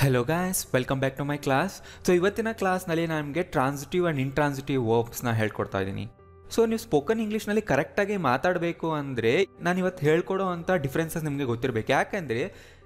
Hello guys welcome back to my class so ಇವತ್ತಿನ ಕ್ಲಾಸ್ನಲ್ಲಿ ನಾನು ನಿಮಗೆ ಟ್ರಾನ್ಸಿಟಿವ್ ಆ್ಯಂಡ್ ಇಂಟ್ರಾನ್ಸಿಟಿವ್ ವರ್ಬ್ಸ್ನ ಹೇಳ್ಕೊಡ್ತಾ ಇದ್ದೀನಿ ಸೊ ನೀವು ಸ್ಪೋಕನ್ ಇಂಗ್ಲೀಷ್ನಲ್ಲಿ ಕರೆಕ್ಟಾಗಿ ಮಾತಾಡಬೇಕು ಅಂದರೆ ನಾನು ಇವತ್ತು ಹೇಳ್ಕೊಡೋ ಅಂಥ ಡಿಫ್ರೆನ್ಸಸ್ ನಿಮಗೆ ಗೊತ್ತಿರಬೇಕು. ಯಾಕೆಂದರೆ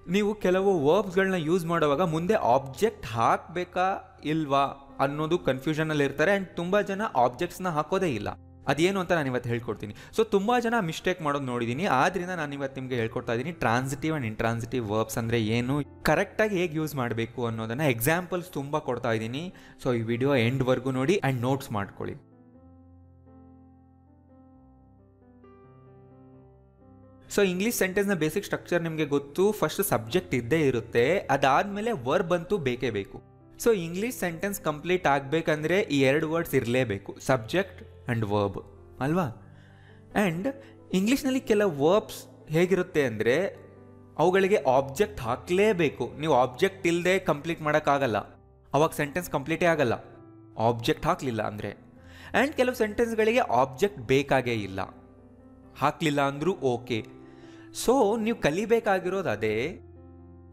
ನೀವು ಕೆಲವು ವರ್ಬ್ಸ್ಗಳನ್ನ ಯೂಸ್ ಮಾಡುವಾಗ ಮುಂದೆ ಆಬ್ಜೆಕ್ಟ್ ಹಾಕಬೇಕಾ ಇಲ್ವಾ ಅನ್ನೋದು ಕನ್ಫ್ಯೂಷನಲ್ಲಿ ಇರ್ತಾರೆ ಆ್ಯಂಡ್ ತುಂಬ ಜನ ಆಬ್ಜೆಕ್ಟ್ಸ್ನ ಹಾಕೋದೇ ಇಲ್ಲ. ಅದೇನು ಅಂತ ನಾನು ಇವತ್ತು ಹೇಳ್ಕೊಡ್ತೀನಿ. ಸೊ ತುಂಬ ಜನ ಮಿಸ್ಟೇಕ್ ಮಾಡೋದು ನೋಡಿದ್ದೀನಿ ಆದ್ದರಿಂದ ನಾನು ಇವತ್ತು ನಿಮಗೆ ಹೇಳ್ಕೊಡ್ತಾ ಇದ್ದೀನಿ ಟ್ರಾನ್ಸಿಟಿವ್ ಆ್ಯಂಡ್ ಇಂಟ್ರಾನ್ಸಿಟಿವ್ ವರ್ಬ್ಸ್ ಅಂದರೆ ಏನು? ಕರೆಕ್ಟಾಗಿ ಹೇಗೆ ಯೂಸ್ ಮಾಡಬೇಕು ಅನ್ನೋದನ್ನು ಎಕ್ಸಾಂಪಲ್ಸ್ ತುಂಬ ಕೊಡ್ತಾ ಇದ್ದೀನಿ ಸೊ ಈ ವಿಡಿಯೋ ಎಂಡ್ವರೆಗೂ ನೋಡಿ ಆ್ಯಂಡ್ ನೋಟ್ಸ್ ಮಾಡ್ಕೊಳ್ಳಿ. ಸೊ ಇಂಗ್ಲೀಷ್ ಸೆಂಟೆನ್ಸ್ನ ಬೇಸಿಕ್ ಸ್ಟ್ರಕ್ಚರ್ ನಿಮಗೆ ಗೊತ್ತು. ಫಸ್ಟ್ ಸಬ್ಜೆಕ್ಟ್ ಇದ್ದೇ ಇರುತ್ತೆ. ಅದಾದಮೇಲೆ ವರ್ಬ್ ಅಂತೂ ಬೇಕೇ ಬೇಕು. ಸೊ ಇಂಗ್ಲೀಷ್ ಸೆಂಟೆನ್ಸ್ ಕಂಪ್ಲೀಟ್ ಆಗಬೇಕಂದ್ರೆ ಈ ಎರಡು ವರ್ಡ್ಸ್ ಇರಲೇಬೇಕು. ಸಬ್ಜೆಕ್ಟ್ ಆ್ಯಂಡ್ ವರ್ಬ್ ಅಲ್ವಾ? ಆ್ಯಂಡ್ ಇಂಗ್ಲೀಷ್ನಲ್ಲಿ ಕೆಲವು ವರ್ಬ್ಸ್ ಹೇಗಿರುತ್ತೆ ಅಂದರೆ ಅವುಗಳಿಗೆ ಆಬ್ಜೆಕ್ಟ್ ಹಾಕಲೇಬೇಕು. ನೀವು ಆಬ್ಜೆಕ್ಟ್ ಇಲ್ಲದೆ ಕಂಪ್ಲೀಟ್ ಮಾಡೋಕ್ಕಾಗಲ್ಲ. ಅವಾಗ ಸೆಂಟೆನ್ಸ್ ಕಂಪ್ಲೀಟೇ ಆಗಲ್ಲ. ಆಬ್ಜೆಕ್ಟ್ ಹಾಕಲಿಲ್ಲ ಅಂದರೆ. ಆ್ಯಂಡ್ ಕೆಲವು ಸೆಂಟೆನ್ಸ್ಗಳಿಗೆ ಆಬ್ಜೆಕ್ಟ್ ಬೇಕಾಗೇ ಇಲ್ಲ. ಹಾಕಲಿಲ್ಲ ಅಂದರೂ ಓಕೆ ಸೊ ನೀವು ಕಲಿಬೇಕಾಗಿರೋದು ಅದೇ.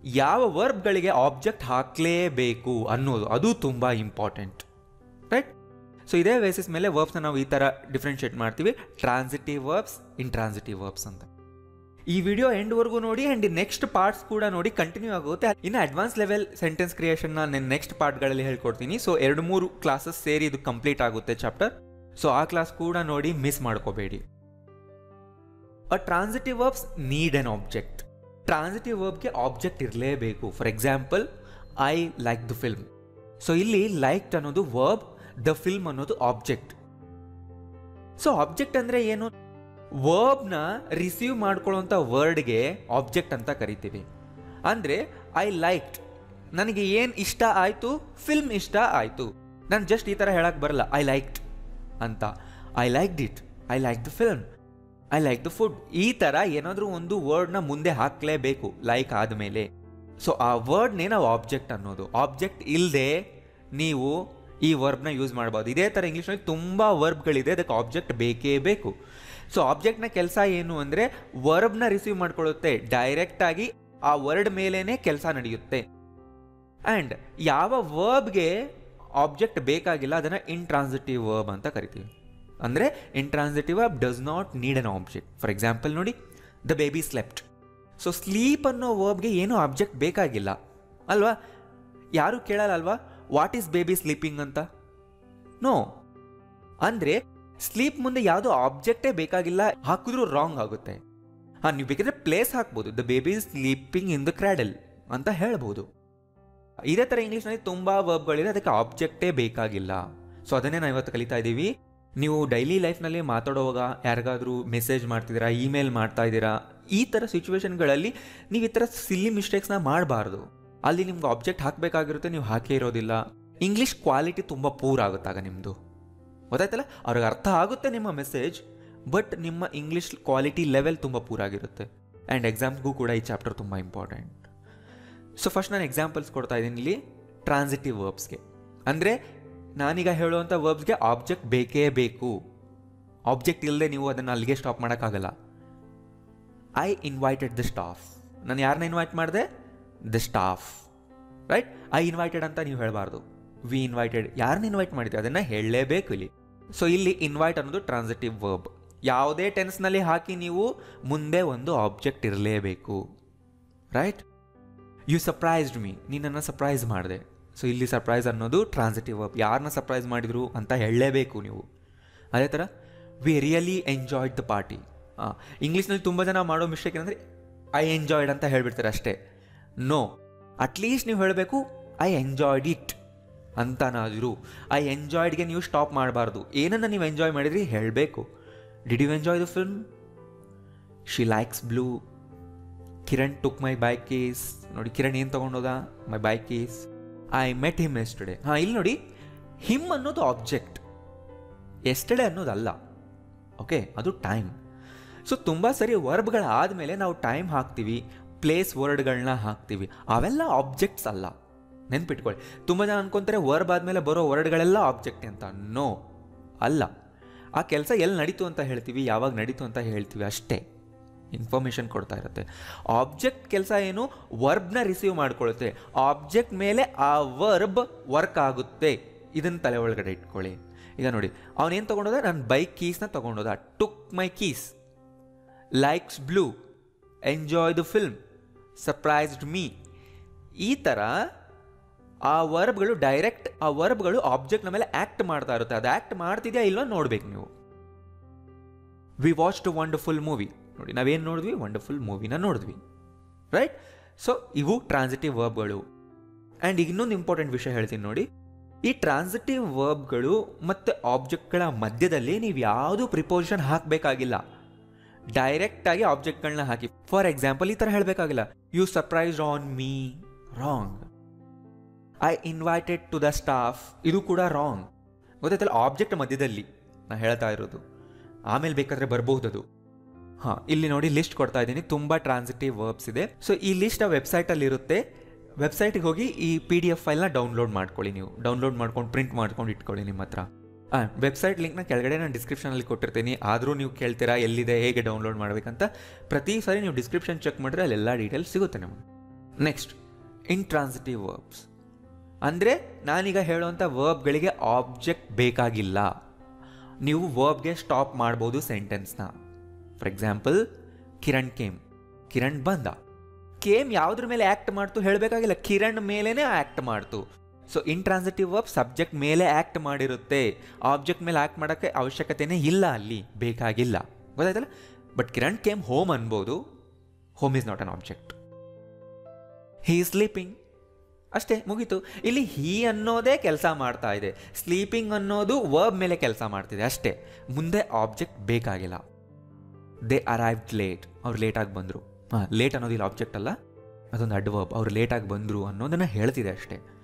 ಯಾವ ವರ್ಬ್ಗಳಿಗೆ ಆಬ್ಜೆಕ್ಟ್ ಹಾಕಲೇಬೇಕು ಅನ್ನೋದು. ಅದು ತುಂಬ ಇಂಪಾರ್ಟೆಂಟ್ ರೈಟ್ ಸೊ ಇದೇ ಬೇಸಿಸ್ ಮೇಲೆ ವರ್ಬ್ಸ್ನ ನಾವು ಈ ಥರ ಡಿಫ್ರೆನ್ಷಿಯೇಟ್ ಮಾಡ್ತೀವಿ. ಟ್ರಾನ್ಸಿಟಿವ್ ವರ್ಬ್ಸ್ ಇಂಟ್ರಾನ್ಸಿಟಿವ್ ವರ್ಬ್ಸ್ ಅಂತ. ಈ ವಿಡಿಯೋ ಎಂಡ್ವರೆಗೂ ನೋಡಿ ಆ್ಯಂಡ್ ನೆಕ್ಸ್ಟ್ ಪಾರ್ಟ್ಸ್ ಕೂಡ ನೋಡಿ ಕಂಟಿನ್ಯೂ ಆಗುತ್ತೆ. ಇನ್ನು ಅಡ್ವಾನ್ಸ್ ಲೆವೆಲ್ ಸೆಂಟೆನ್ಸ್ ಕ್ರಿಯೇಷನ್ನ ನಾನು ನೆಕ್ಸ್ಟ್ ಪಾರ್ಟ್ಗಳಲ್ಲಿ ಹೇಳ್ಕೊಡ್ತೀನಿ. ಸೊ ಎರಡು ಮೂರು ಕ್ಲಾಸಸ್ ಸೇರಿ ಇದು ಕಂಪ್ಲೀಟ್ ಆಗುತ್ತೆ ಚಾಪ್ಟರ್ ಸೊ ಆ ಕ್ಲಾಸ್ ಕೂಡ ನೋಡಿ ಮಿಸ್ ಮಾಡ್ಕೋಬೇಡಿ. A transitive verbs need an object transitive ವರ್ಬ್ಗೆ object ಇರಲೇಬೇಕು. For example I like the film so ಇಲ್ಲಿ ಲೈಕ್ಡ್ ಅನ್ನೋದು ವರ್ಬ್ ದ ಫಿಲ್ಮ್ ಅನ್ನೋದು ಆಬ್ಜೆಕ್ಟ್. ಸೊ ಆಬ್ಜೆಕ್ಟ್ ಅಂದರೆ ಏನು? ವರ್ಬ್ನ ರಿಸೀವ್ ಮಾಡ್ಕೊಳ್ಳೋಂಥ ವರ್ಡ್ಗೆ ಆಬ್ಜೆಕ್ಟ್ ಅಂತ ಕರಿತೀವಿ. ಅಂದರೆ ಐ ಲೈಕ್ಡ್ ನನಗೆ ಏನು ಇಷ್ಟ ಆಯಿತು? ಫಿಲ್ಮ್ ಇಷ್ಟ ಆಯಿತು. ನಾನು ಜಸ್ಟ್ ಈ ಥರ ಹೇಳಕ್ಕೆ ಬರಲ್ಲ. ಐ ಲೈಕ್ಡ್ ಅಂತ. I liked it I like the film I like the food ಈ ಥರ ಏನಾದರೂ ಒಂದು ವರ್ಡ್ನ ಮುಂದೆ ಹಾಕಲೇಬೇಕು ಲೈಕ್ ಆದಮೇಲೆ. ಸೊ ಆ ವರ್ಡ್ನೇ ನಾವು ಆಬ್ಜೆಕ್ಟ್ ಅನ್ನೋದು. ಆಬ್ಜೆಕ್ಟ್ ಇಲ್ಲದೆ ನೀವು ಈ ವರ್ಬ್ನ ಯೂಸ್ ಮಾಡ್ಬೋದು. ಇದೇ ಥರ ಇಂಗ್ಲೀಷ್ನಲ್ಲಿ ತುಂಬ ವರ್ಬ್ಗಳಿದೆ ಅದಕ್ಕೆ ಆಬ್ಜೆಕ್ಟ್ ಬೇಕೇ ಬೇಕು. ಸೊ ಆಬ್ಜೆಕ್ಟ್ನ ಕೆಲಸ ಏನು ಅಂದರೆ ವರ್ಬ್ನ ರಿಸೀವ್ ಮಾಡ್ಕೊಳ್ಳುತ್ತೆ. ಡೈರೆಕ್ಟಾಗಿ ಆ ವರ್ಡ್ ಮೇಲೇ ಕೆಲಸ ನಡೆಯುತ್ತೆ. ಆ್ಯಂಡ್ ಯಾವ ವರ್ಬ್ಗೆ ಆಬ್ಜೆಕ್ಟ್ ಬೇಕಾಗಿಲ್ಲ, ಅದನ್ನು ಇಂಟ್ರಾನ್ಸಿಟಿವ್ ವರ್ಬ್ ಅಂತ ಕರಿತೀವಿ. ಅಂದರೆ intransitive verb does not need an object for example ನೋಡಿ the baby slept so sleep ಅನ್ನೋ ವರ್ಬ್ಗೆ ಏನೂ ಆಬ್ಜೆಕ್ಟ್ ಬೇಕಾಗಿಲ್ಲ. ಅಲ್ವಾ? ಯಾರು ಕೇಳಲ್ಲ ಅಲ್ವಾ? ವಾಟ್ ಈಸ್ ಬೇಬಿ ಸ್ಲೀಪಿಂಗ್ ಅಂತ? ನೋ ಅಂದರೆ ಸ್ಲೀಪ್ ಮುಂದೆ ಯಾವುದೋ ಆಬ್ಜೆಕ್ಟೇ ಬೇಕಾಗಿಲ್ಲ, ಹಾಕಿದ್ರು ರಾಂಗ್ ಆಗುತ್ತೆ. ಹಾಂ, ನೀವು ಬೇಕಿದ್ರೆ ಪ್ಲೇಸ್ ಹಾಕ್ಬೋದು. The baby sleeping in the cradle ಅಂತ ಹೇಳ್ಬೋದು. ಇದೇ ಥರ ಇಂಗ್ಲೀಷ್ನಲ್ಲಿ ತುಂಬ ವರ್ಬ್ಗಳಿದೆ ಅದಕ್ಕೆ ಆಬ್ಜೆಕ್ಟೇ ಬೇಕಾಗಿಲ್ಲ. ಸೊ ಅದನ್ನೇ ನಾವು ಇವತ್ತು ಕಲಿತಾ ಇದ್ದೀವಿ ನೀವು ಡೈಲಿ ಲೈಫ್ನಲ್ಲಿ ಮಾತಾಡುವಾಗ ಯಾರಿಗಾದರೂ ಮೆಸೇಜ್ ಮಾಡ್ತಿದ್ದೀರಾ ಇಮೇಲ್ ಮಾಡ್ತಾ ಇದ್ದೀರಾ, ಈ ಥರ ಸಿಚುವೇಶನ್ಗಳಲ್ಲಿ ನೀವು ಈ ಥರ ಸಿಲ್ಲಿ ಮಿಸ್ಟೇಕ್ಸ್ನ ಮಾಡಬಾರ್ದು. ಅಲ್ಲಿ ನಿಮ್ಗೆ ಆಬ್ಜೆಕ್ಟ್ ಹಾಕಬೇಕಾಗಿರುತ್ತೆ, ನೀವು ಹಾಕೇ ಇರೋದಿಲ್ಲ. ಇಂಗ್ಲೀಷ್ ಕ್ವಾಲಿಟಿ ತುಂಬ ಪೂರ್ ಆಗುತ್ತಾಗ ನಿಮ್ಮದು ಗೊತ್ತಾಯ್ತಲ್ಲ? ಅವ್ರಿಗೆ ಅರ್ಥ ಆಗುತ್ತೆ ನಿಮ್ಮ ಮೆಸೇಜ್ ಬಟ್ ನಿಮ್ಮ ಇಂಗ್ಲೀಷ್ ಕ್ವಾಲಿಟಿ ಲೆವೆಲ್ ತುಂಬ ಪೂರಾಗಿರುತ್ತೆ ಆ್ಯಂಡ್ ಎಕ್ಸಾಮ್ಸ್ಗೂ ಕೂಡ ಈ ಚಾಪ್ಟರ್ ತುಂಬ ಇಂಪಾರ್ಟೆಂಟ್ ಸೊ ಫಸ್ಟ್ ನಾನು ಎಕ್ಸಾಂಪಲ್ಸ್ ಕೊಡ್ತಾ ಇದ್ದೀನಿ ಇಲ್ಲಿ ಟ್ರಾನ್ಸಿಟಿವ್ ವರ್ಬ್ಸ್ಗೆ ಅಂದರೆ, ನಾನೀಗ ಹೇಳುವಂಥ ವರ್ಬ್ಸ್ಗೆ ಆಬ್ಜೆಕ್ಟ್ ಬೇಕೇ ಬೇಕು. ಆಬ್ಜೆಕ್ಟ್ ಇಲ್ಲದೆ ನೀವು ಅದನ್ನು ಅಲ್ಲಿಗೆ ಸ್ಟಾಪ್ ಮಾಡೋಕ್ಕಾಗಲ್ಲ. ಐ ಇನ್ವೈಟೆಡ್ ದ ಸ್ಟಾಫ್ ನಾನು ಯಾರನ್ನ ಇನ್ವೈಟ್ ಮಾಡಿದೆ? The staff right I invited ಅಂತ ನೀವು ಹೇಳಬಾರ್ದು. ವಿ ಇನ್ವೈಟೆಡ್ ಯಾರನ್ನ ಇನ್ವೈಟ್ ಮಾಡಿದ್ದೆ ಅದನ್ನು ಹೇಳಲೇಬೇಕು ಇಲ್ಲಿ. ಸೊ ಇಲ್ಲಿ ಇನ್ವೈಟ್ ಅನ್ನೋದು ಟ್ರಾನ್ಸಿಟಿವ್ ವರ್ಬ್ ಯಾವುದೇ ಟೆನ್ಸ್ನಲ್ಲಿ ಹಾಕಿ ನೀವು ಮುಂದೆ ಒಂದು ಆಬ್ಜೆಕ್ಟ್ ಇರಲೇಬೇಕು ರೈಟ್ ಯು ಸರ್ಪ್ರೈಸ್ಡ್ ಮೀ ನೀನನ್ನು ಸರ್ಪ್ರೈಸ್ ಮಾಡಿದೆ. ಸೊ ಇಲ್ಲಿ ಸರ್ಪ್ರೈಸ್ ಅನ್ನೋದು ಟ್ರಾನ್ಸಿಟಿವ್ ವರ್ಬ್ ಯಾರನ್ನ ಸರ್ಪ್ರೈಸ್ ಮಾಡಿದ್ರು ಅಂತ ಹೇಳಲೇಬೇಕು ನೀವು. ಅದೇ ಥರ we really enjoyed the party ಇಂಗ್ಲೀಷ್ನಲ್ಲಿ ತುಂಬ ಜನ ಮಾಡೋ ಮಿಸ್ಟೇಕ್ ಏನಂದರೆ ಐ ಎಂಜಾಯ್ಡ್ ಅಂತ ಹೇಳಿಬಿಡ್ತಾರೆ ಅಷ್ಟೇ. ನೋ ಅಟ್ಲೀಸ್ಟ್ ನೀವು ಹೇಳಬೇಕು ಐ ಎಂಜಾಯ್ಡ್ ಇಟ್ ಅಂತನಾದರೂ ಐ ಎಂಜಾಯ್ಡ್ಗೆ ನೀವು ಸ್ಟಾಪ್ ಮಾಡಬಾರ್ದು. ಏನನ್ನು ನೀವು ಎಂಜಾಯ್ ಮಾಡಿದ್ರಿ? ಹೇಳಬೇಕು. Did you enjoy the film she likes blue Kiran took my bike keys ನೋಡಿ ಕಿರಣ್ ಏನು ತೊಗೊಂಡೋದ? My bike keys I met him yesterday ಹಾಂ, ಇಲ್ಲಿ ನೋಡಿ ಹಿಮ್ ಅನ್ನೋದು ಆಬ್ಜೆಕ್ಟ್ ಎಸ್ಟಡೆ ಅನ್ನೋದಲ್ಲ. ಓಕೆ ಅದು ಟೈಮ್ ಸೊ ತುಂಬ ಸರಿ ವರ್ಬ್ಗಳಾದಮೇಲೆ ನಾವು ಟೈಮ್ ಹಾಕ್ತೀವಿ. ಪ್ಲೇಸ್ ವರ್ಡ್ಗಳನ್ನ ಹಾಕ್ತೀವಿ. ಅವೆಲ್ಲ ಆಬ್ಜೆಕ್ಟ್ಸ್ ಅಲ್ಲ. ನೆನ್ಪಿಟ್ಕೊಳ್ಳಿ. ತುಂಬ ಜನ ಅನ್ಕೊಂತಾರೆ ವರ್ಬ್ ಆದಮೇಲೆ ಬರೋ ವರ್ಡ್ಗಳೆಲ್ಲ ಆಬ್ಜೆಕ್ಟ್ ಅಂತ. ನೋ ಅಲ್ಲ. ಆ ಕೆಲಸ ಎಲ್ಲಿ ನಡೀತು ಅಂತ ಹೇಳ್ತೀವಿ, ಯಾವಾಗ ನಡೀತು ಅಂತ ಹೇಳ್ತೀವಿ ಅಷ್ಟೇ. ಇನ್ಫಾರ್ಮೇಷನ್ ಕೊಡ್ತಾ ಇರುತ್ತೆ. ಆಬ್ಜೆಕ್ಟ್ ಕೆಲಸ ಏನು? ವರ್ಬ್ನ ರಿಸೀವ್ ಮಾಡ್ಕೊಳ್ಳುತ್ತೆ ಆಬ್ಜೆಕ್ಟ್ ಮೇಲೆ ಆ ವರ್ಬ್ ವರ್ಕ್ ಆಗುತ್ತೆ. ಇದನ್ನು ತಲೆ ಒಳಗಡೆ ಇಟ್ಕೊಳ್ಳಿ. ಈಗ ನೋಡಿ ಅವನೇನು ತೊಗೊಂಡೋದ ನಾನು ಬೈಕ್ ಕೀಸ್ನ ತೊಗೊಂಡೋದ took my keys likes blue enjoy the film surprised me ಈ ಥರ ಆ ವರ್ಬ್ಗಳು ಡೈರೆಕ್ಟ್ ಆ ವರ್ಬ್ಗಳು ಆಬ್ಜೆಕ್ಟ್ನ ಮೇಲೆ ಆ್ಯಕ್ಟ್ ಮಾಡ್ತಾ ಇರುತ್ತೆ. ಅದು ಆ್ಯಕ್ಟ್ ಮಾಡ್ತಿದೆಯಾ ಇಲ್ವಾ ನೋಡ್ಬೇಕು ನೀವು. We watch two wonderful movie ನೋಡಿ, ನಾವೇನು ನೋಡಿದ್ವಿ? ವಂಡರ್ಫುಲ್ ಮೂವಿನ ನೋಡಿದ್ವಿ. ರೈಟ್ ಸೊ ಇವು ಟ್ರಾನ್ಸಿಟಿವ್ ವರ್ಬ್ಗಳು ಆ್ಯಂಡ್ ಇನ್ನೊಂದು ಇಂಪಾರ್ಟೆಂಟ್ ವಿಷಯ ಹೇಳ್ತೀನಿ ನೋಡಿ. ಈ ಟ್ರಾನ್ಸಿಟಿವ್ ವರ್ಬ್ಗಳು ಮತ್ತು ಆಬ್ಜೆಕ್ಟ್ಗಳ ಮಧ್ಯದಲ್ಲಿ ನೀವು ಯಾವುದೂ ಪ್ರಿಪೋಸಿಷನ್ ಹಾಕಬೇಕಾಗಿಲ್ಲ. ಡೈರೆಕ್ಟಾಗಿ ಆಬ್ಜೆಕ್ಟ್ಗಳನ್ನ ಹಾಕಿ. ಫಾರ್ ಎಕ್ಸಾಂಪಲ್ ಈ ಥರ ಹೇಳಬೇಕಾಗಿಲ್ಲ. You surprise on me wrong I invited to the staff ಇದು ಕೂಡ ರಾಂಗ್ ಗೊತ್ತಾಯ್ತಲ್ಲ ಆಬ್ಜೆಕ್ಟ್ ಮಧ್ಯದಲ್ಲಿ ನಾ ಹೇಳ್ತಾ ಇರೋದು. ಆಮೇಲೆ ಬೇಕಾದ್ರೆ ಬರಬಹುದದು. ಹಾಂ, ಇಲ್ಲಿ ನೋಡಿ ಲಿಸ್ಟ್ ಕೊಡ್ತಾ ಇದ್ದೀನಿ. ತುಂಬ ಟ್ರಾನ್ಸಿಟಿವ್ ವರ್ಬ್ಸ್ ಇದೆ. ಸೊ ಈ ಲಿಸ್ಟ್ ಆ ವೆಬ್ಸೈಟಲ್ಲಿ ಇರುತ್ತೆ. ವೆಬ್ಸೈಟಿಗೆ ಹೋಗಿ ಈ ಪಿ ಡಿ ಎಫ್ ಫೈಲ್ನ ಡೌನ್ಲೋಡ್ ಮಾಡ್ಕೊಳ್ಳಿ ನೀವು. ಡೌನ್ಲೋಡ್ ಮಾಡ್ಕೊಂಡು ಪ್ರಿಂಟ್ ಮಾಡ್ಕೊಂಡು ಇಟ್ಕೊಳ್ಳಿ ನಿಮ್ಮ ಹತ್ರ. ವೆಬ್ಸೈಟ್ ಲಿಂಕ್ನ ಕೆಳಗಡೆ ನಾನು ಡಿಸ್ಕ್ರಿಪ್ಷನಲ್ಲಿ ಕೊಟ್ಟಿರ್ತೀನಿ. ಆದರೂ ನೀವು ಕೇಳ್ತೀರಾ, ಎಲ್ಲಿದೆ, ಹೇಗೆ ಡೌನ್ಲೋಡ್ ಮಾಡಬೇಕಂತ, ಪ್ರತಿ ಸಾರಿ ನೀವು ಡಿಸ್ಕ್ರಿಪ್ಷನ್ ಚೆಕ್ ಮಾಡಿದ್ರೆ ಅಲ್ಲೆಲ್ಲ ಡೀಟೇಲ್ಸ್ ಸಿಗುತ್ತೆ ನಿಮಗೆ. ನೆಕ್ಸ್ಟ್ ಇಂಟ್ರಾನ್ಸಿಟಿವ್ ವರ್ಬ್ಸ್ ಅಂದರೆ ನಾನೀಗ ಹೇಳುವಂಥ ವರ್ಬ್ಗಳಿಗೆ ಆಬ್ಜೆಕ್ಟ್ ಬೇಕಾಗಿಲ್ಲ. ನೀವು ವರ್ಬ್ಗೆ ಸ್ಟಾಪ್ ಮಾಡ್ಬೋದು ಸೆಂಟೆನ್ಸ್ನ for example Kiran came. Kiran ಬಂದ. ಕೇಮ್ ಯಾವುದ್ರ ಮೇಲೆ ಆ್ಯಕ್ಟ್ ಮಾಡ್ತು ಹೇಳಬೇಕಾಗಿಲ್ಲ. ಕಿರಣ್ ಮೇಲೇ ಆ್ಯಕ್ಟ್ ಮಾಡ್ತು. ಸೊ ಇಂಟ್ರಾನ್ಸಿಟಿವ್ ವರ್ಬ್ ಸಬ್ಜೆಕ್ಟ್ ಮೇಲೆ ಆ್ಯಕ್ಟ್ ಮಾಡಿರುತ್ತೆ. ಆಬ್ಜೆಕ್ಟ್ ಮೇಲೆ ಆ್ಯಕ್ಟ್ ಮಾಡೋಕ್ಕೆ ಅವಶ್ಯಕತೆನೇ ಇಲ್ಲ ಅಲ್ಲಿ, ಬೇಕಾಗಿಲ್ಲ. ಗೊತ್ತಾಯ್ತಲ್ಲ? ಬಟ್ ಕಿರಣ್ ಕೇಮ್ ಹೋಮ್ ಅನ್ಬೋದು home is not an object he sleeping ಅಷ್ಟೇ, ಮುಗೀತು. ಇಲ್ಲಿ ಹೀ ಅನ್ನೋದೇ ಕೆಲಸ ಮಾಡ್ತಾ ಇದೆ. ಸ್ಲೀಪಿಂಗ್ ಅನ್ನೋದು ವರ್ಬ್ ಮೇಲೆ ಕೆಲಸ ಮಾಡ್ತಿದೆ, ಅಷ್ಟೇ. ಮುಂದೆ ಆಬ್ಜೆಕ್ಟ್ ಬೇಕಾಗಿಲ್ಲ. ದೇ ಅರೈವ್ಡ್ ಲೇಟ್ ಅವ್ರು ಲೇಟಾಗಿ ಬಂದರು. ಹಾಂ ಲೇಟ್ ಅನ್ನೋದು ಇಲ್ಲಿ ಆಬ್ಜೆಕ್ಟ್ ಅಲ್ಲ? ಅದೊಂದು ಅಡ್ವರ್ಬ್ ಅವ್ರು ಲೇಟಾಗಿ ಬಂದರು ಅನ್ನೋದನ್ನು ಹೇಳ್ತಿದೆ ಅಷ್ಟೇ.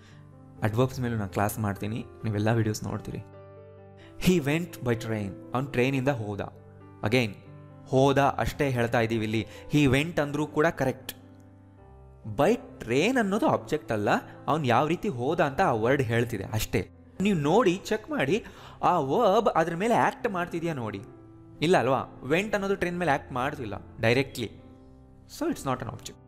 ಅಡ್ವರ್ಬ್ಸ್ ಮೇಲೂ ನಾನು ಕ್ಲಾಸ್ ಮಾಡ್ತೀನಿ. ನೀವೆಲ್ಲ ವೀಡಿಯೋಸ್ ನೋಡ್ತೀರಿ. ಹಿ ವೆಂಟ್ ಬೈ ಟ್ರೈನ್ ಅವ್ನು ಟ್ರೈನಿಂದ ಹೋದ. ಅಗೈನ್ ಹೋದ ಅಷ್ಟೇ ಹೇಳ್ತಾ ಇದ್ದೀವಿ ಇಲ್ಲಿ. ಹಿ ವೆಂಟ್ ಅಂದರೂ ಕೂಡ ಕರೆಕ್ಟ್ ಬೈ ಟ್ರೈನ್ ಅನ್ನೋದು ಆಬ್ಜೆಕ್ಟ್ ಅಲ್ಲ. ಅವ್ನು ಯಾವ ರೀತಿ ಹೋದ ಅಂತ ಆ ವರ್ಡ್ ಹೇಳ್ತಿದೆ ಅಷ್ಟೇ. ನೀವು ನೋಡಿ ಚೆಕ್ ಮಾಡಿ. ಆ ವರ್ಬ್ ಅದ್ರ ಮೇಲೆ ಆ್ಯಕ್ಟ್ ಮಾಡ್ತಿದ್ಯಾ ನೋಡಿ. ಇಲ್ಲ ಅಲ್ವಾ? ವೆಂಟ್ ಅನ್ನೋದು ಟ್ರೈನ್ ಮೇಲೆ ಆ್ಯಕ್ಟ್ ಮಾಡ್ತಿಲ್ಲ. Directly so it's not an object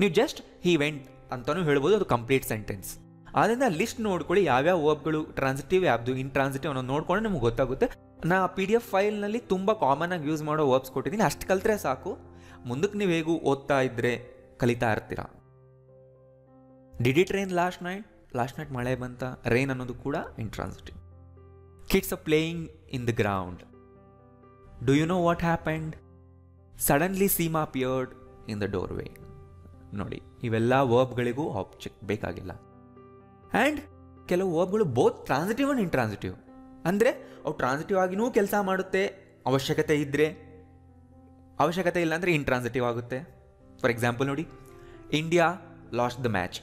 ನೀವು ಜಸ್ಟ್ ಹಿ ವೆಂಟ್ ಅಂತಲೂ ಹೇಳ್ಬೋದು. ಅದು ಕಂಪ್ಲೀಟ್ ಸೆಂಟೆನ್ಸ್ ಆದ್ದರಿಂದ ಲಿಸ್ಟ್ ನೋಡ್ಕೊಳ್ಳಿ ಯಾವ್ಯಾವ ವರ್ಬ್ಗಳು ಟ್ರಾನ್ಸಿಟಿವ್ ಯಾವ್ದು ಇನ್ ಟ್ರಾನ್ಸಿಟಿವ್ ಅನ್ನೋ ನೋಡ್ಕೊಂಡು ನಿಮ್ಗೆ ಗೊತ್ತಾಗುತ್ತೆ. ನಾ ಪಿ ಡಿ ಎಫ್ ಫೈಲ್ನಲ್ಲಿ ತುಂಬ ಕಾಮನ್ ಆಗಿ ಯೂಸ್ ಮಾಡೋ ವರ್ಬ್ಸ್ ಕೊಟ್ಟಿದ್ದೀನಿ ಅಷ್ಟು ಕಲ್ತ್ರೆ ಸಾಕು. ಮುಂದಕ್ಕೆ ನೀವು ಹೇಗೂ ಓದ್ತಾ ಇದ್ದರೆ ಕಲಿತಾ ಇರ್ತೀರ? Did it rain last night last night ಮಳೆ ಬಂತ? ರೈನ್ ಅನ್ನೋದು ಕೂಡ intransitive kids a playing in the ground do you know what happened suddenly Seema appeared in the doorway ನೋಡಿ, ಇವೆಲ್ಲ ವರ್ಬ್ಗಳಿಗೂ ಆಬ್ಜೆಕ್ಟ್ ಬೇಕಾಗಿಲ್ಲ. ಆ್ಯಂಡ್ ಕೆಲವು ವರ್ಬ್ಗಳು ಬೋತ್ ಟ್ರಾನ್ಸಿಟಿವ್ ಆ್ಯಂಡ್ ಇಂಟ್ರಾನ್ಸಿಟಿವ್ ಅಂದರೆ ಅವು ಟ್ರಾನ್ಸಿಟಿವ್ ಆಗಿನೂ ಕೆಲಸ ಮಾಡುತ್ತೆ, ಅವಶ್ಯಕತೆ ಇದ್ದರೆ ಅವಶ್ಯಕತೆ ಇಲ್ಲ ಅಂದರೆ ಇಂಟ್ರಾನ್ಸಿಟಿವ್ ಆಗುತ್ತೆ. ಫಾರ್ ಎಕ್ಸಾಂಪಲ್ ನೋಡಿ India lost the match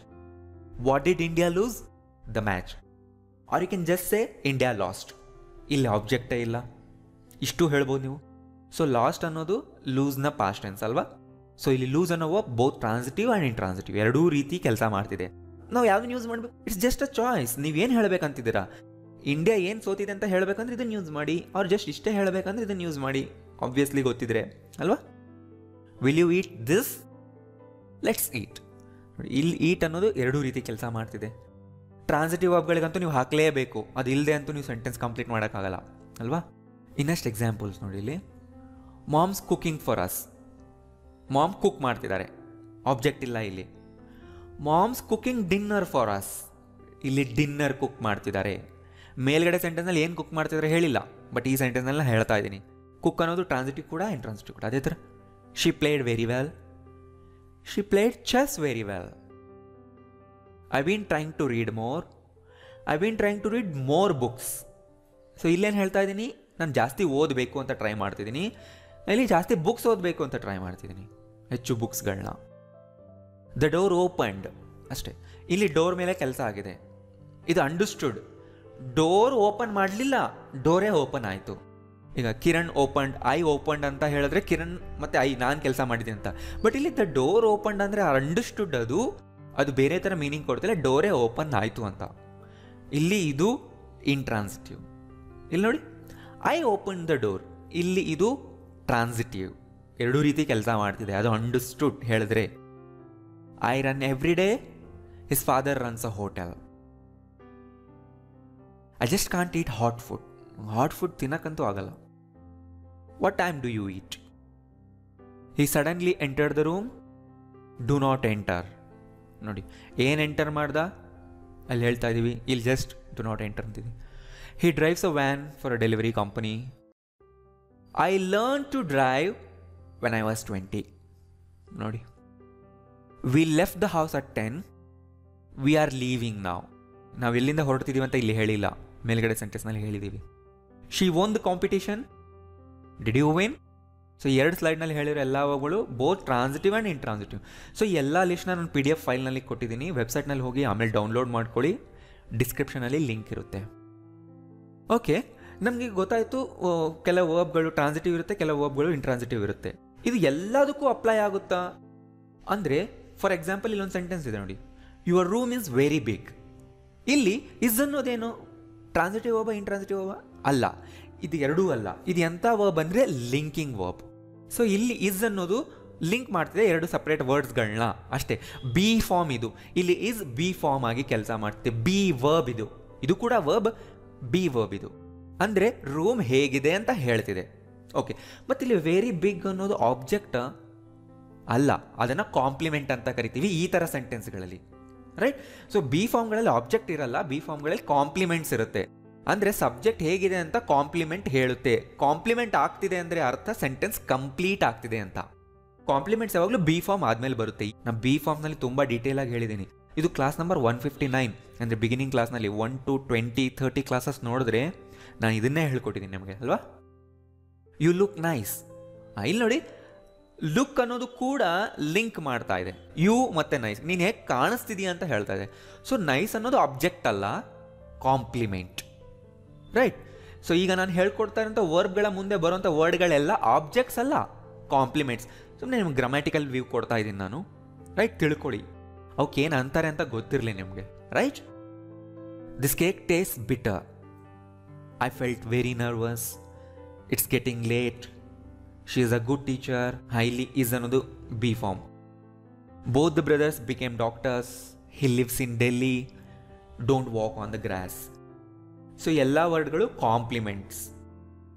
what did India lose the match or you can just say India lost ಇಲ್ಲಿ ಆಬ್ಜೆಕ್ಟೇ ಇಲ್ಲ. ಇಷ್ಟು ಹೇಳ್ಬೋದು ನೀವು. ಸೊ ಲಾಸ್ಟ್ ಅನ್ನೋದು ಲೂಸ್ನ ಪಾಸ್ಟ್ ಟೆನ್ಸ್ ಅಲ್ವಾ? ಸೊ ಇಲ್ಲಿ ಲೂಸ್ ಅನ್ನೋ ಬೋತ್ ಟ್ರಾನ್ಸಿಟಿವ್ ಆ್ಯಂಡ್ ಇಂಟ್ರಾನ್ಸಿಟಿವ್ ಎರಡೂ ರೀತಿ ಕೆಲಸ ಮಾಡ್ತಿದೆ. ನಾವು ಯಾವ್ದನ್ನ ಯೂಸ್ ಮಾಡಬೇಕು? ಇಟ್ಸ್ ಜಸ್ಟ್ ಅ ಚಾಯ್ಸ್ ನೀವೇನು ಹೇಳಬೇಕಂತಿದ್ದೀರಾ? ಇಂಡಿಯಾ ಏನು ಸೋತಿದೆ ಅಂತ ಹೇಳಬೇಕಂದ್ರೆ ಇದನ್ನು ಯೂಸ್ ಮಾಡಿ. ಅವ್ರು ಜಸ್ಟ್ ಇಷ್ಟೇ ಹೇಳಬೇಕಂದ್ರೆ ಇದನ್ನು ಯೂಸ್ ಮಾಡಿ. ಆಬ್ವಿಯಸ್ಲಿ ಗೊತ್ತಿದ್ರೆ. ಅಲ್ವಾ? Will you eat this let's eat ಇಲ್ಲಿ ಈಟ್ ಅನ್ನೋದು ಎರಡೂ ರೀತಿ ಕೆಲಸ ಮಾಡ್ತಿದೆ. ಟ್ರಾನ್ಸಿಟಿವ್ ವರ್ಬ್ಗಳಿಗಂತೂ ನೀವು ಹಾಕಲೇಬೇಕು. ಅದು ಇಲ್ಲದೆ ಅಂತೂ ನೀವು ಸೆಂಟೆನ್ಸ್ ಕಂಪ್ಲೀಟ್ ಮಾಡೋಕ್ಕಾಗಲ್ಲ. ಅಲ್ವಾ? ಇನ್ನಷ್ಟು ಎಕ್ಸಾಂಪಲ್ಸ್ ನೋಡಿ ಇಲ್ಲಿ. Mom's cooking for us mom cook ಮಾಡ್ತಿದ್ದಾರೆ. ಆಬ್ಜೆಕ್ಟ್ ಇಲ್ಲ ಇಲ್ಲಿ. Mom's cooking dinner for us ಇಲ್ಲಿ ಡಿನ್ನರ್ ಕುಕ್ ಮಾಡ್ತಿದ್ದಾರೆ. ಮೇಲ್ಗಡೆ ಸೆಂಟೆನ್ಸ್ನಲ್ಲಿ ಏನು ಕುಕ್ ಮಾಡ್ತಿದ್ದಾರೆ ಹೇಳಿಲ್ಲ. ಬಟ್ ಈ ಸೆಂಟೆನ್ಸ್ನಲ್ಲಿ ಹೇಳ್ತಾ ಇದ್ದೀನಿ. ಕುಕ್ ಅನ್ನೋದು ಟ್ರಾನ್ಸಿಟಿವ್ ಕೂಡ ಇಂಟ್ರಾನ್ಸಿಟಿವ್ ಕೂಡ. ಅದೇ ಥರ. She played very well she played chess very well I been trying to read more I been trying to read more books so ಇಲ್ಲೇನು ಹೇಳ್ತಾ ಇದ್ದೀನಿ? ನಾನು ಜಾಸ್ತಿ ಓದಬೇಕು ಅಂತ ಟ್ರೈ ಮಾಡ್ತಿದ್ದೀನಿ. ಇಲ್ಲಿ ಜಾಸ್ತಿ ಬುಕ್ಸ್ ಓದಬೇಕು ಅಂತ ಟ್ರೈ ಮಾಡ್ತಿದ್ದೀನಿ. ಹೆಚ್ಚು ಬುಕ್ಸ್ಗಳನ್ನ ದ ಡೋರ್ ಓಪನ್ಡ್ ಅಷ್ಟೇ. ಇಲ್ಲಿ ಡೋರ್ ಮೇಲೆ ಕೆಲಸ ಆಗಿದೆ. ಇದು ಅಂಡರ್ಸ್ಟುಡ್ ಡೋರ್ ಓಪನ್ ಮಾಡಲಿಲ್ಲ. ಡೋರೇ ಓಪನ್ ಆಯಿತು. ಈಗ ಕಿರಣ್ ಓಪನ್ಡ್ ಐ ಓಪನ್ಡ್ ಅಂತ ಹೇಳಿದ್ರೆ ಕಿರಣ್ ಮತ್ತೆ ಐ ನಾನು ಕೆಲಸ ಮಾಡಿದೆ ಅಂತ. ಬಟ್ ಇಲ್ಲಿ ದ ಡೋರ್ ಓಪನ್ಡ್ ಅಂದರೆ ಅಂಡರ್ಸ್ಟುಡ್ ಅದು. ಅದು ಬೇರೆ ಥರ ಮೀನಿಂಗ್ ಕೊಡ್ತಿಲ್ಲ. ಡೋರೇ ಓಪನ್ ಆಯಿತು ಅಂತ. ಇಲ್ಲಿ ಇದು ಇಂಟ್ರಾನ್ಸಿಟಿವ್ ಇಲ್ಲಿ ನೋಡಿ. ಐ ಓಪನ್ ದ ಡೋರ್ ಇಲ್ಲಿ ಇದು ಟ್ರಾನ್ಸಿಟಿವ್ ಎರಡೂ ರೀತಿ ಕೆಲಸ ಮಾಡ್ತಿದೆ. ಅದು ಅಂಡರ್ಸ್ಟುಡ್ ಹೇಳಿದ್ರೆ. I run every day his father runs a hotel I just can't eat hot food hot food ತಿನ್ನಕ್ಕಂತೂ ಆಗಲ್ಲ. What time do you eat he suddenly enter the room do not enter ನೋಡಿ, ಏನು enter ಮಾಡ್ದ? ಅಲ್ಲಿ ಹೇಳ್ತಾ ಇದ್ದೀವಿ ಇಲ್ಲಿ just do not enter ಅಂತಿದ್ವಿ. He drives a van for a delivery company I learn to drive when I was twenty ನೋಡಿ we left the house at ten we are leaving ನಾವು ನಾವು ಎಲ್ಲಿಂದ ಹೊರಡ್ತಿದ್ದೀವಿ ಅಂತ ಇಲ್ಲಿ ಹೇಳಿಲ್ಲ. ಮೇಲ್ಗಡೆ ಸೆಂಟೆನ್ಸ್ನಲ್ಲಿ ಹೇಳಿದ್ದೀವಿ she won the competition did you win so ಎರಡು ಸ್ಲೈಡ್ನಲ್ಲಿ ಹೇಳಿರೋ ಎಲ್ಲವುಗಳು both transitive and intransitive so ಎಲ್ಲ ಲಿಸ್ಟ್ನ ನಾನು ಪಿ ಡಿ ಎಫ್ ಫೈಲ್ನಲ್ಲಿ ಕೊಟ್ಟಿದ್ದೀನಿ ವೆಬ್ಸೈಟ್ನಲ್ಲಿ ಹೋಗಿ ಆಮೇಲೆ ಡೌನ್ಲೋಡ್ ಮಾಡ್ಕೊಳ್ಳಿ. ಡಿಸ್ಕ್ರಿಪ್ಷನಲ್ಲಿ ಲಿಂಕ್ ಇರುತ್ತೆ. ಓಕೆ ನಮಗೆ ಗೊತ್ತಾಯಿತು ಕೆಲವು ವರ್ಬ್ಗಳು ಟ್ರಾನ್ಸಿಟಿವ್ ಇರುತ್ತೆ, ಕೆಲವು ವರ್ಬ್ಗಳು ಇಂಟ್ರಾನ್ಸಿಟಿವ್ ಇರುತ್ತೆ. ಇದು ಎಲ್ಲದಕ್ಕೂ ಅಪ್ಲೈ ಆಗುತ್ತಾ? ಅಂದರೆ ಫಾರ್ ಎಕ್ಸಾಂಪಲ್ ಇಲ್ಲೊಂದು ಸೆಂಟೆನ್ಸ್ ಇದೆ ನೋಡಿ. Your room is very big ಇಲ್ಲಿ ಇಸ್ ಅನ್ನೋದೇನು ಟ್ರಾನ್ಸಿಟಿವ್ ವರ್ಬ ಇಂಟ್ರಾನ್ಸಿಟಿವ್ ವರ್ಬ ಅಲ್ಲ. ಇದು ಎರಡೂ ಅಲ್ಲ. ಇದು ಎಂಥ ವರ್ಬ್ ಅಂದರೆ ಲಿಂಕಿಂಗ್ ವರ್ಬ್ ಸೊ ಇಲ್ಲಿ ಇಸ್ ಅನ್ನೋದು ಲಿಂಕ್ ಮಾಡ್ತಿದೆ ಎರಡು ಸಪ್ರೇಟ್ ವರ್ಡ್ಸ್ಗಳನ್ನ ಅಷ್ಟೇ. ಬಿ ಫಾರ್ಮ್ ಇದು. ಇಲ್ಲಿ ಇಸ್ ಬಿ ಫಾರ್ಮ್ ಆಗಿ ಕೆಲಸ ಮಾಡ್ತಿದೆ. ಬಿ ವರ್ಬ್ ಇದು. ಇದು ಕೂಡ ವರ್ಬ್ ಬಿ ವರ್ಬ್ ಇದು. ಅಂದರೆ ರೂಮ್ ಹೇಗಿದೆ ಅಂತ ಹೇಳ್ತಿದೆ. ಓಕೆ ಮತ್ತು ಇಲ್ಲಿ ವೆರಿ ಬಿಗ್ ಅನ್ನೋದು ಆಬ್ಜೆಕ್ಟ್ ಅಲ್ಲ, ಅದನ್ನು ಕಾಂಪ್ಲಿಮೆಂಟ್ ಅಂತ ಕರಿತೀವಿ ಈ ಥರ ಸೆಂಟೆನ್ಸ್ಗಳಲ್ಲಿ ರೈಟ್ ಸೊ ಬಿ ಫಾರ್ಮ್ಗಳಲ್ಲಿ ಆಬ್ಜೆಕ್ಟ್ ಇರಲ್ಲ ಬಿ ಫಾರ್ಮ್ಗಳಲ್ಲಿ ಕಾಂಪ್ಲಿಮೆಂಟ್ಸ್ ಇರುತ್ತೆ. ಅಂದರೆ ಸಬ್ಜೆಕ್ಟ್ ಹೇಗಿದೆ ಅಂತ ಕಾಂಪ್ಲಿಮೆಂಟ್ ಹೇಳುತ್ತೆ. ಕಾಂಪ್ಲಿಮೆಂಟ್ ಆಗ್ತಿದೆ ಅಂದರೆ ಅರ್ಥ ಸೆಂಟೆನ್ಸ್ ಕಂಪ್ಲೀಟ್ ಆಗ್ತಿದೆ ಅಂತ. ಕಾಂಪ್ಲಿಮೆಂಟ್ಸ್ ಯಾವಾಗಲೂ ಬಿ ಫಾರ್ಮ್ ಆದಮೇಲೆ ಬರುತ್ತೆ. ನಾನು ಬಿ ಫಾರ್ಮ್ನಲ್ಲಿ ತುಂಬ ಡೀಟೇಲ್ ಆಗಿ ಹೇಳಿದ್ದೀನಿ ಇದು class number one fifty nine ಅಂದರೆ ಬಿಗಿನಿಂಗ್ ಕ್ಲಾಸ್ನಲ್ಲಿ one two twenty thirty classes ನೋಡಿದ್ರೆ ನಾನು ಇದನ್ನೇ ಹೇಳ್ಕೊಟ್ಟಿದ್ದೀನಿ ನಿಮಗೆ, ಅಲ್ವಾ? ಯು ಲುಕ್ ನೈಸ್ ಇಲ್ಲಿ ನೋಡಿ ಲುಕ್ ಅನ್ನೋದು ಕೂಡ ಲಿಂಕ್ ಮಾಡ್ತಾ ಇದೆ. ಯು ಮತ್ತೆ ನೈಸ್ ನೀನು ಹೇಗೆ ಕಾಣಿಸ್ತಿದೀಯ ಅಂತ ಹೇಳ್ತಾ ಇದೆ. ಸೊ ನೈಸ್ ಅನ್ನೋದು ಆಬ್ಜೆಕ್ಟ್ ಅಲ್ಲ ಕಾಂಪ್ಲಿಮೆಂಟ್ ರೈಟ್ ಸೊ ಈಗ ನಾನು ಹೇಳ್ಕೊಡ್ತಾ ಇರೋಂಥ ವರ್ಬ್ಗಳ ಮುಂದೆ ಬರುವಂಥ ವರ್ಡ್ಗಳೆಲ್ಲ ಆಬ್ಜೆಕ್ಟ್ಸ್ ಅಲ್ಲ ಕಾಂಪ್ಲಿಮೆಂಟ್ಸ್ ಸುಮ್ಮನೆ ನಿಮ್ಗೆ ಗ್ರಾಮ್ಯಾಟಿಕಲ್ ವ್ಯೂ ಕೊಡ್ತಾ ಇದ್ದೀನಿ ನಾನು. ರೈಟ್ ತಿಳ್ಕೊಳ್ಳಿ ಅವಕ್ಕೆ ಏನು ಅಂತಾರೆ ಅಂತ ಗೊತ್ತಿರಲಿ ನಿಮಗೆ. Right this cake taste bitter I felt very nervous it's getting late she is a good teacher highly is ಅನ್ನೋದು B form the brothers became doctors he lives in Delhi don't walk on the grass so ಎಲ್ಲ ವರ್ಡ್ಗಳು complements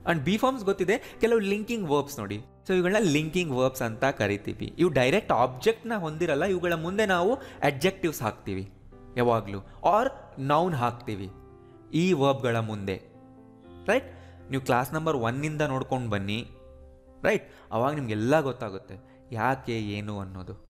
and B forms ಗೊತ್ತಿದೆ ಕೆಲವು linking verbs ನೋಡಿ so ಇವುಗಳನ್ನ linking verbs ಅಂತ ಕರಿತೀವಿ ಇವು ಡೈರೆಕ್ಟ್ ಆಬ್ಜೆಕ್ಟ್ನ ಹೊಂದಿರಲ್ಲ ಇವುಗಳ ಮುಂದೆ ನಾವು ಅಡ್ಜೆಕ್ಟಿವ್ಸ್ ಹಾಕ್ತೀವಿ ಯಾವಾಗಲೂ ಆರ್ ನೌನ್ ಹಾಕ್ತೀವಿ ಈ ವರ್ಬ್ಗಳ ಮುಂದೆ ರೈಟ್ ನೀವು ಕ್ಲಾಸ್ ನಂಬರ್ ಒನ್ನಿಂದ ನೋಡ್ಕೊಂಡು ಬನ್ನಿ ರೈಟ್ ಅವಾಗ ನಿಮಗೆಲ್ಲ ಗೊತ್ತಾಗುತ್ತೆ. ಯಾಕೆ ಏನು ಅನ್ನೋದು.